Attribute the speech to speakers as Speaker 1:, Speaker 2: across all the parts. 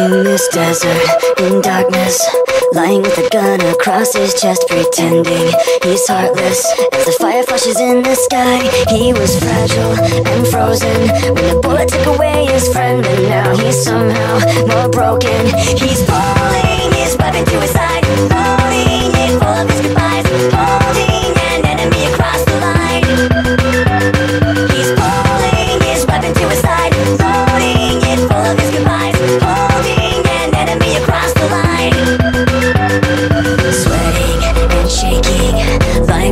Speaker 1: in this desert, in darkness. Lying with a gun across his chest Pretending he's heartless. As the fire flashes in the sky He was fragile and frozen. When the bullet took away his friend And now he's somehow more broken. He's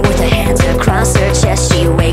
Speaker 1: with her hands across her chest. She waits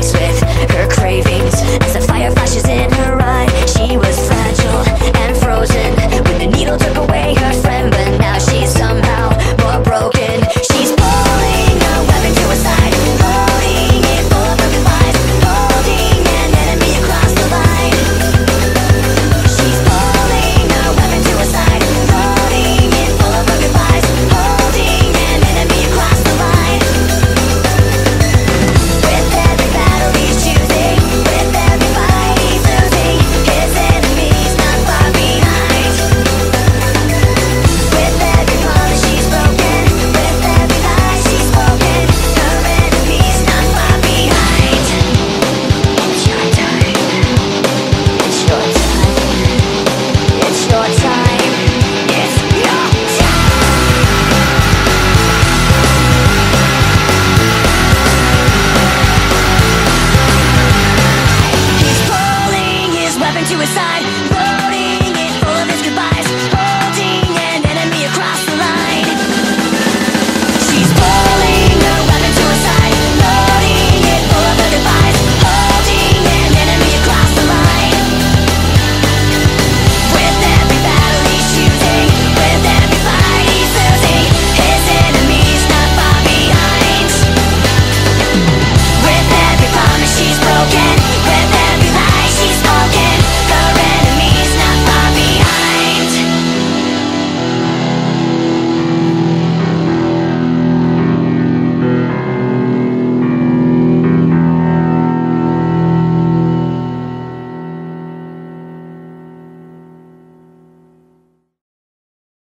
Speaker 1: suicide.